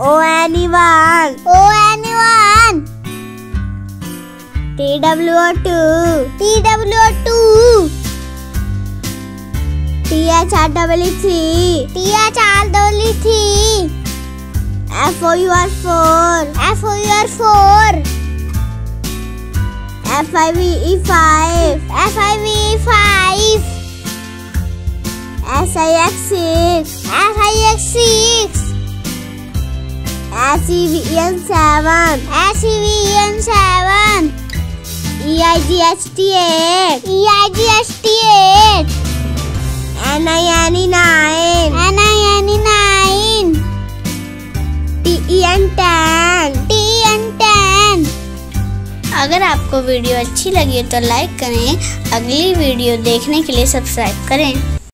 Oh anyone. Oh anyone. TWO2. TWO2. THREEC. THREEC. FOUR4. FOUR4. FIVE5. FIVE5. SIX6. SEVN 7 SEVN 7 EIGST 8 NINE. NINE. अगर आपको video अच्छी लगी तो like करें। अगली वीडियो देखने के लिए सब्सक्राइब करें।